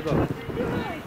Hadi bakalım.